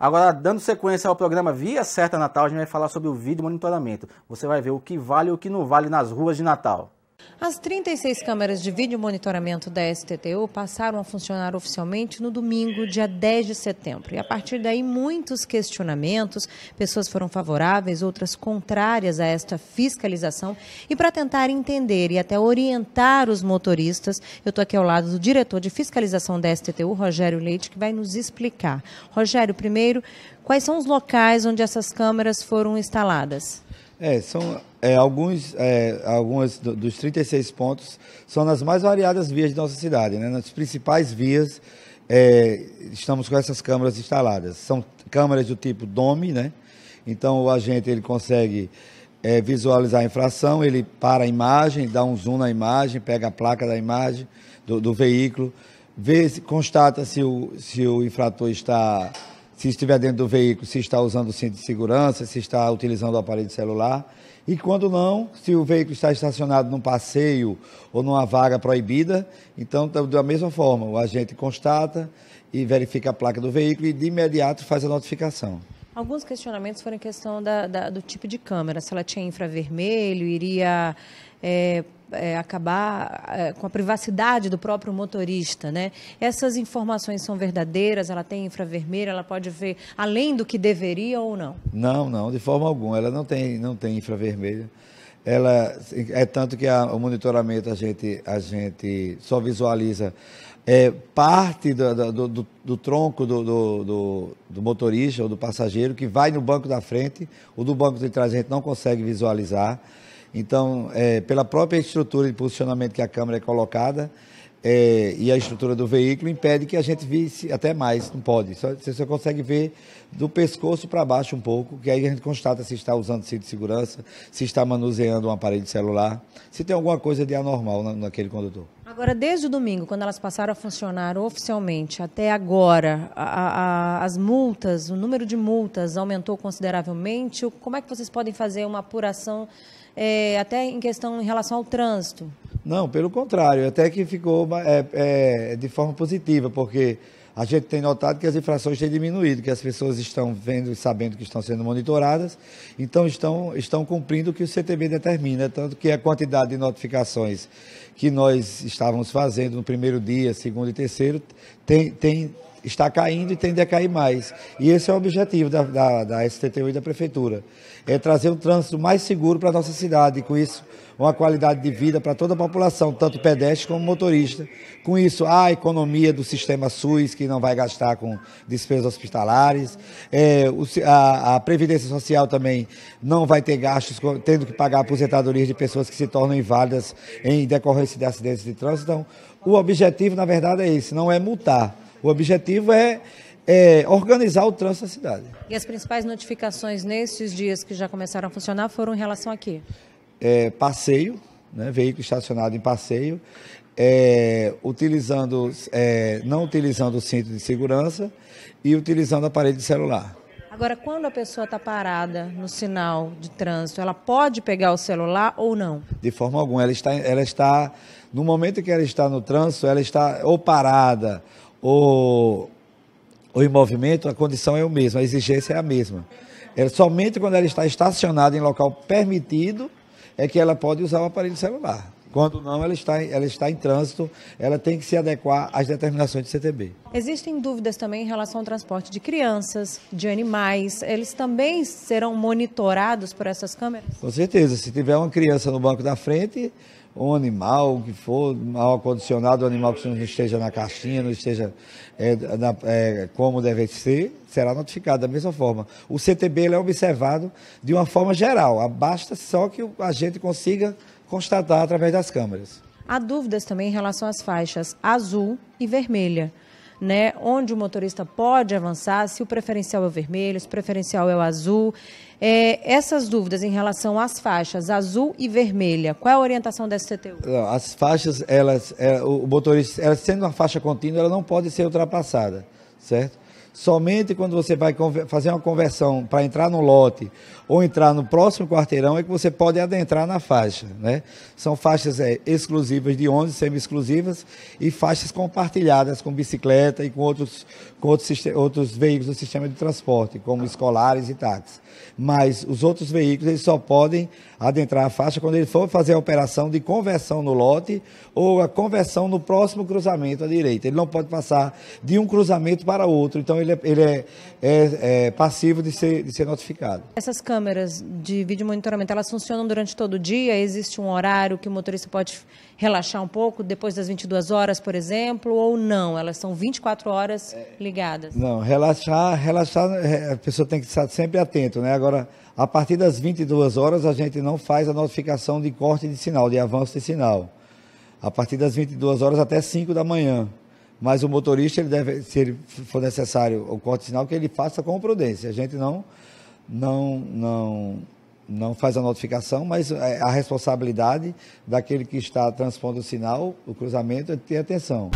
Agora, dando sequência ao programa Via Certa Natal, a gente vai falar sobre o vídeo monitoramento. Você vai ver o que vale e o que não vale nas ruas de Natal. As 36 câmeras de vídeo monitoramento da STTU passaram a funcionar oficialmente no domingo, dia 10 de setembro. E a partir daí, muitos questionamentos, pessoas foram favoráveis, outras contrárias a esta fiscalização. E para tentar entender e até orientar os motoristas, eu estou aqui ao lado do diretor de fiscalização da STTU, Rogério Leite, que vai nos explicar. Rogério, primeiro, quais são os locais onde essas câmeras foram instaladas? É, são é, alguns, é, algumas dos 36 pontos são nas mais variadas vias de nossa cidade, né? Nas principais vias é, estamos com essas câmeras instaladas. São câmeras do tipo DOME, né? Então o agente ele consegue é, visualizar a infração, ele para a imagem, dá um zoom na imagem, pega a placa da imagem do, do veículo, vê, constata se o, se o infrator está se estiver dentro do veículo, se está usando o cinto de segurança, se está utilizando o aparelho celular. E quando não, se o veículo está estacionado num passeio ou numa vaga proibida, então, da mesma forma, o agente constata e verifica a placa do veículo e de imediato faz a notificação. Alguns questionamentos foram em questão da, da, do tipo de câmera, se ela tinha infravermelho, iria é, é, acabar é, com a privacidade do próprio motorista, né? Essas informações são verdadeiras? Ela tem infravermelho? Ela pode ver além do que deveria ou não? Não, não, de forma alguma. Ela não tem, não tem infravermelho. Ela é tanto que a, o monitoramento a gente, a gente só visualiza é, parte do, do, do, do tronco do, motorista ou do passageiro que vai no banco da frente, o do banco de trás a gente não consegue visualizar. Então, é, pela própria estrutura de posicionamento que a câmera é colocada é, e a estrutura do veículo, impede que a gente visse até mais, não pode. Só, você só consegue ver do pescoço para baixo um pouco, que aí a gente constata se está usando cinto de segurança, se está manuseando um aparelho celular, se tem alguma coisa de anormal na, naquele condutor. Agora, desde o domingo, quando elas passaram a funcionar oficialmente, até agora, a, a, as multas, o número de multas aumentou consideravelmente. Como é que vocês podem fazer uma apuração é, até em questão em relação ao trânsito? Não, pelo contrário, até que ficou é, é, de forma positiva, porque a gente tem notado que as infrações têm diminuído, que as pessoas estão vendo e sabendo que estão sendo monitoradas, então estão, estão cumprindo o que o CTB determina, tanto que a quantidade de notificações que nós estávamos fazendo no primeiro dia, segundo e terceiro, tem, tem, está caindo e tende a cair mais. E esse é o objetivo da, da, da STTU e da Prefeitura, é trazer um trânsito mais seguro para a nossa cidade, e com isso uma qualidade de vida para toda a população, tanto pedestre como motorista. Com isso, a economia do sistema SUS, que não vai gastar com despesas hospitalares, é, o, a, a, Previdência Social também não vai ter gastos tendo que pagar aposentadorias de pessoas que se tornam inválidas em decorrência de acidentes de trânsito. Então, o objetivo, na verdade, é esse, não é multar o objetivo é, é, organizar o trânsito da cidade. E as principais notificações nesses dias que já começaram a funcionar foram em relação a quê? É, passeio, né, veículo estacionado em passeio, é, utilizando, é, não utilizando o cinto de segurança e utilizando aparelho de celular. Agora, quando a pessoa está parada no sinal de trânsito, ela pode pegar o celular ou não? De forma alguma. Ela está, ela está no momento que ela está no trânsito, ela está ou parada ou, ou em movimento, a condição é o mesmo, a exigência é a mesma. É somente quando ela está estacionada em local permitido é que ela pode usar o aparelho celular. Quando não, ela está, ela está em trânsito, ela tem que se adequar às determinações do CTB. Existem dúvidas também em relação ao transporte de crianças, de animais. Eles também serão monitorados por essas câmeras? Com certeza. Se tiver uma criança no banco da frente, um animal que for mal acondicionado, um animal que não esteja na caixinha, não esteja é, na, é, como deve ser, será notificado da mesma forma. O CTB é observado de uma forma geral, basta só que a gente consiga constatar através das câmeras. Há dúvidas também em relação às faixas azul e vermelha. Né, onde o motorista pode avançar, se o preferencial é o vermelho, se o preferencial é o azul. É, essas dúvidas em relação às faixas azul e vermelha, qual é a orientação da STTU? As faixas, elas, é, o motorista, ela sendo uma faixa contínua, ela não pode ser ultrapassada, certo? Somente quando você vai fazer uma conversão para entrar no lote ou entrar no próximo quarteirão é que você pode adentrar na faixa. Né? São faixas é, exclusivas de ônibus, semi-exclusivas, e faixas compartilhadas com bicicleta e com outros, com outros, outros veículos do sistema de transporte, como escolares e táxis. Mas os outros veículos eles só podem adentrar a faixa quando ele for fazer a operação de conversão no lote ou a conversão no próximo cruzamento à direita. Ele não pode passar de um cruzamento para outro, então ele é, ele é, é, é passivo de ser, de ser notificado. Essas câmeras de vídeo monitoramento, elas funcionam durante todo o dia? Existe um horário que o motorista pode relaxar um pouco, depois das 22 horas, por exemplo, ou não? Elas são 24 horas ligadas? Não, relaxar, relaxar, é, a pessoa tem que estar sempre atento, né? Agora, a partir das 22 horas, a gente não faz a notificação de corte de sinal, de avanço de sinal. A partir das 22 horas até 5 da manhã. Mas o motorista, ele deve, se ele for necessário o corte de sinal, que ele faça com prudência. A gente não, não, não, não faz a notificação, mas é, a responsabilidade daquele que está transpondo o sinal, o cruzamento, é ter atenção.